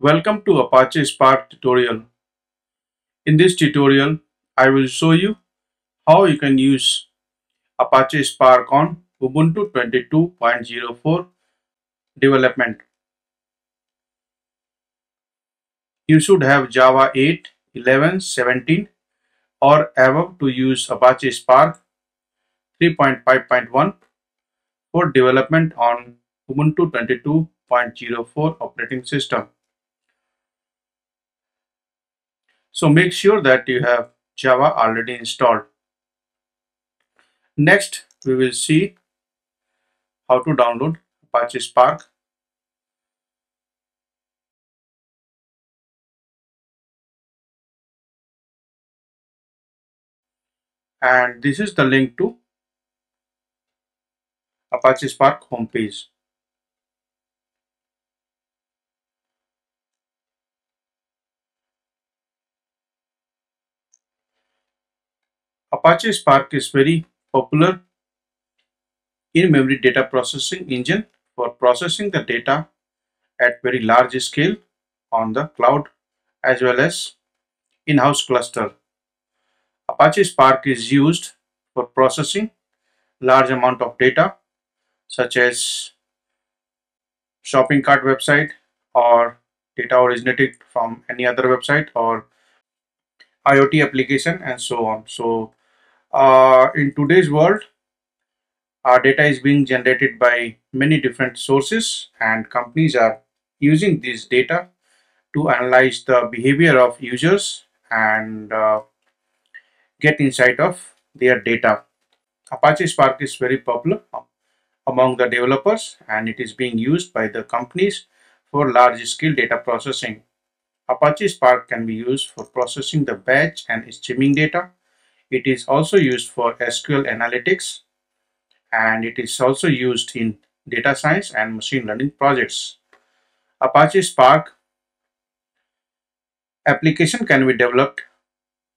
Welcome to Apache Spark tutorial. In this tutorial, I will show you how you can use Apache Spark on Ubuntu 22.04 development. You should have Java 8, 11, 17 or above to use Apache Spark 3.5.1 for development on Ubuntu 22.04 operating system. So make sure that you have Java already installed. Next, we will see how to download Apache Spark. And this is the link to Apache Spark homepage. Apache Spark is very popular in-memory data processing engine for processing the data at very large scale on the cloud as well as in-house cluster. Apache Spark is used for processing large amount of data such as shopping cart website or data originated from any other website or IoT application and so on. So uh, in today's world our data is being generated by many different sources and companies are using this data to analyze the behavior of users and uh, get insight of their data. Apache Spark is very popular among the developers and it is being used by the companies for large scale data processing. Apache Spark can be used for processing the batch and streaming data it is also used for SQL analytics and it is also used in data science and machine learning projects. Apache Spark application can be developed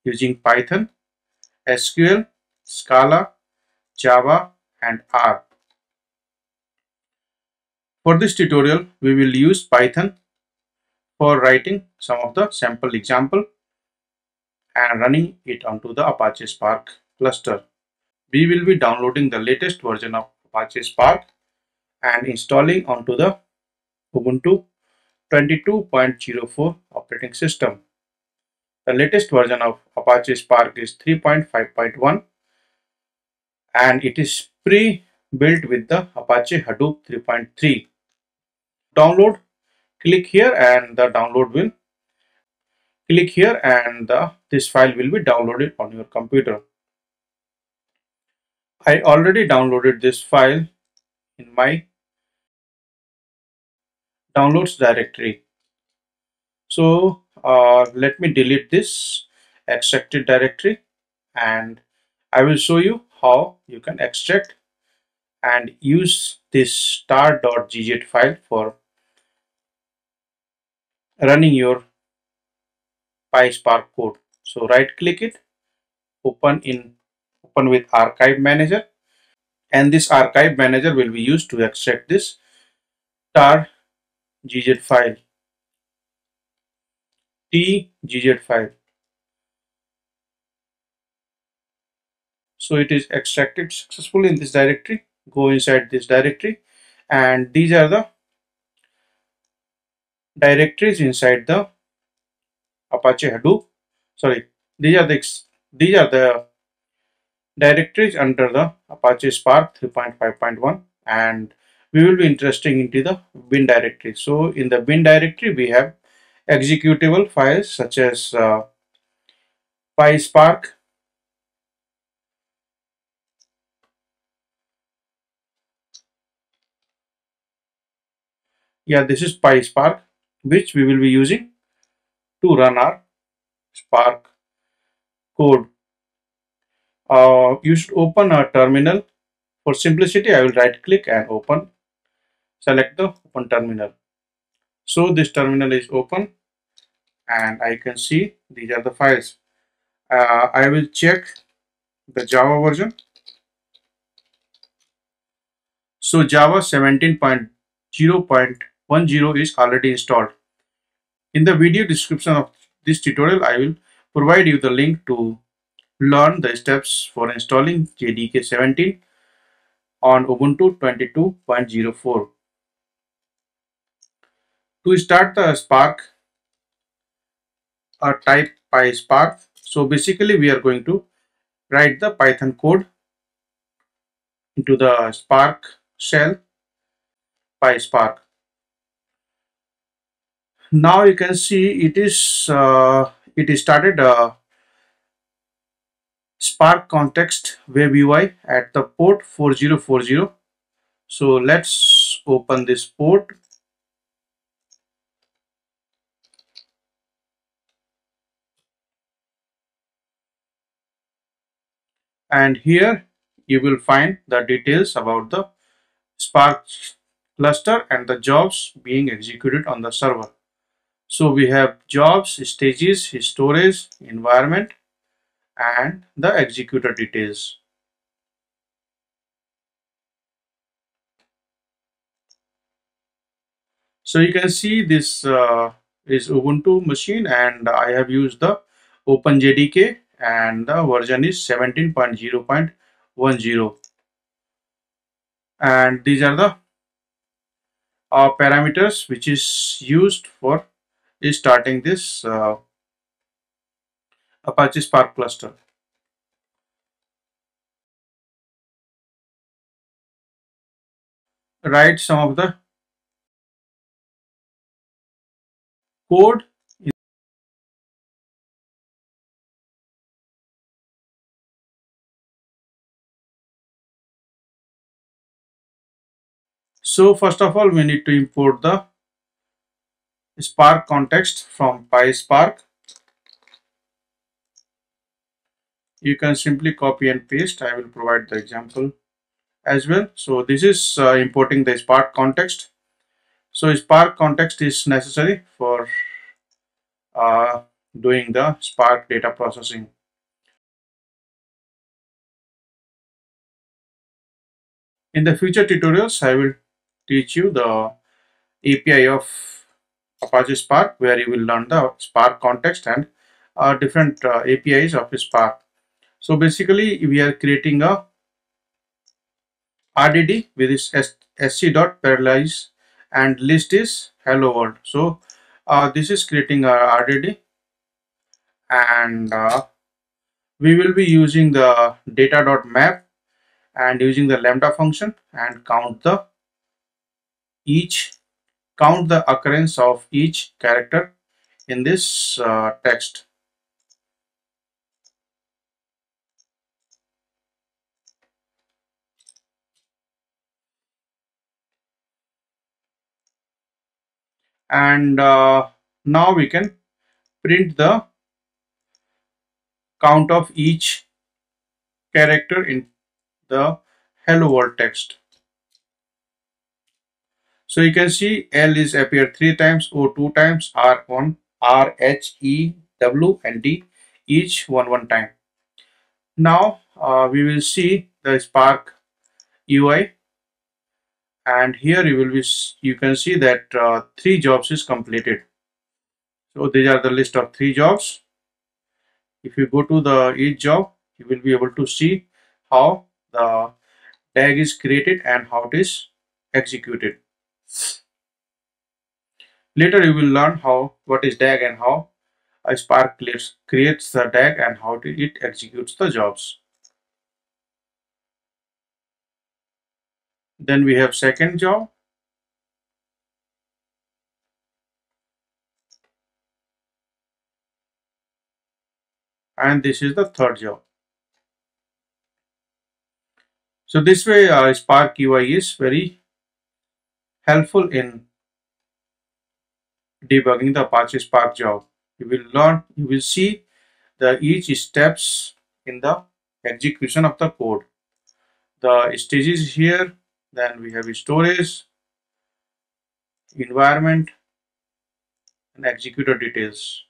using Python, SQL, Scala, Java and R. For this tutorial, we will use Python for writing some of the sample example and running it onto the Apache Spark cluster. We will be downloading the latest version of Apache Spark and installing onto the Ubuntu 22.04 operating system. The latest version of Apache Spark is 3.5.1 and it is pre-built with the Apache Hadoop 3.3. Download, click here and the download will click here and the, this file will be downloaded on your computer. I already downloaded this file in my downloads directory. So uh, let me delete this extracted directory and I will show you how you can extract and use this tar.gz file for running your PySpark code. So right click it, open in open with archive manager. And this archive manager will be used to extract this tar gz file. Tgz file. So it is extracted successfully in this directory. Go inside this directory. And these are the directories inside the Apache Hadoop. Sorry, these are the these are the directories under the Apache Spark 3.5.1 and we will be interested into the bin directory. So in the bin directory we have executable files such as uh, PySpark yeah this is PySpark which we will be using to run our Spark code. Uh, you should open a terminal. For simplicity, I will right click and open. Select the open terminal. So this terminal is open and I can see these are the files. Uh, I will check the Java version. So Java 17.0.10 is already installed In the video description of this tutorial, I will provide you the link to learn the steps for installing JDK 17 on Ubuntu 22.04. To start the Spark, uh, type PySpark. So basically we are going to write the Python code into the Spark shell PySpark. Now you can see it is uh, it is started uh, Spark context web UI at the port 4040. So let's open this port. And here you will find the details about the Spark cluster and the jobs being executed on the server. So we have jobs, stages, storage, environment, and the executor details. So you can see this uh, is Ubuntu machine and I have used the OpenJDK and the version is 17.0.10 and these are the uh, parameters which is used for starting this uh, Apache Spark cluster. Write some of the code So first of all, we need to import the Spark context from PySpark. You can simply copy and paste. I will provide the example as well. So this is uh, importing the spark context. So spark context is necessary for uh, doing the spark data processing. In the future tutorials i will teach you the api of apache spark where you will learn the spark context and uh, different uh, apis of spark so basically we are creating a RDD with this sc dot parallelize and list is hello world. So uh, this is creating a RDD and uh, we will be using the data dot map and using the lambda function and count the each count the occurrence of each character in this uh, text. And uh, now we can print the count of each character in the hello world text so you can see L is appear three times, O two times, R one, R, H, E, W and D each one one time. Now uh, we will see the Spark UI and here you will be you can see that uh, three jobs is completed. So these are the list of three jobs. If you go to the each job you will be able to see how the DAG is created and how it is executed later you will learn how what is DAG and how a Spark creates the DAG and how it executes the jobs Then we have second job. And this is the third job. So this way uh, Spark UI is very helpful in debugging the Apache Spark job. You will learn, you will see the each steps in the execution of the code. The stages here then we have storage environment and executor details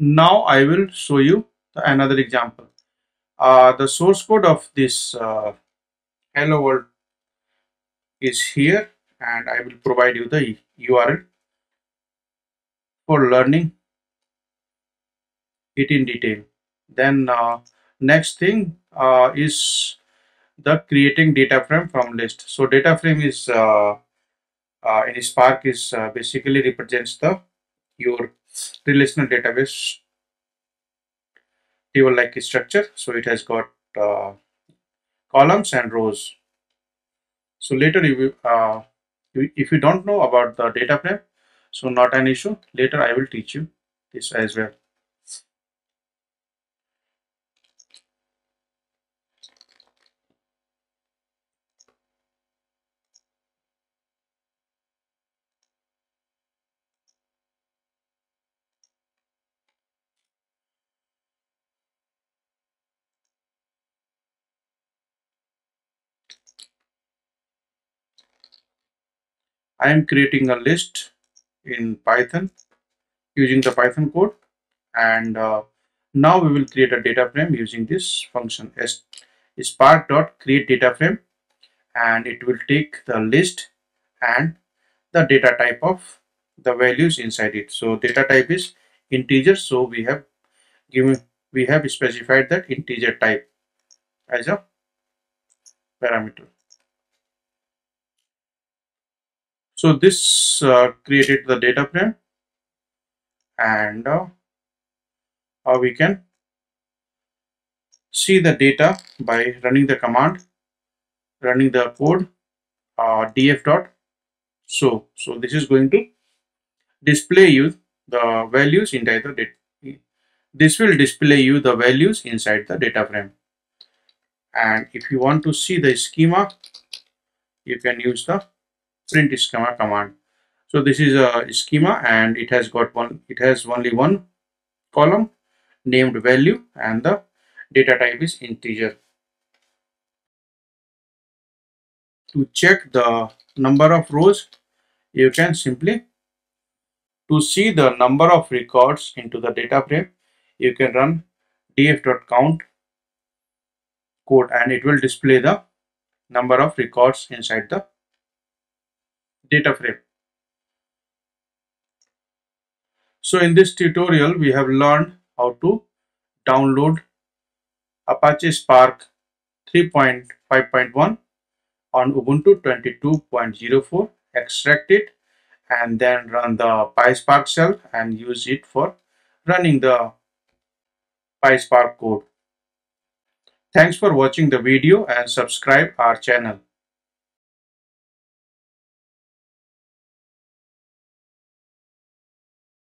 now I will show you another example. Uh, the source code of this uh, hello world is here and I will provide you the URL for learning it in detail. Then uh, next thing uh, is the creating data frame from list. So data frame is uh, uh, in Spark is basically represents the your relational database table like structure. So it has got uh, columns and rows. So later you, uh, if you don't know about the data frame, so not an issue. Later I will teach you this as well. I am creating a list in Python using the Python code. And uh, now we will create a data frame using this function s spark.create data frame. And it will take the list and the data type of the values inside it. So data type is integer. So we have given we have specified that integer type as a parameter so this uh, created the data frame and uh, we can see the data by running the command running the code uh, df dot. So so this is going to display you the values inside the data. This will display you the values inside the data frame. And if you want to see the schema you can use the print schema command. So this is a schema and it has got one it has only one column named value and the data type is integer. To check the number of rows you can simply to see the number of records into the data frame you can run df.count code and it will display the number of records inside the data frame. So in this tutorial, we have learned how to download Apache Spark 3.5.1 on Ubuntu 22.04, extract it and then run the PySpark shell and use it for running the PySpark code. Thanks for watching the video and subscribe our channel.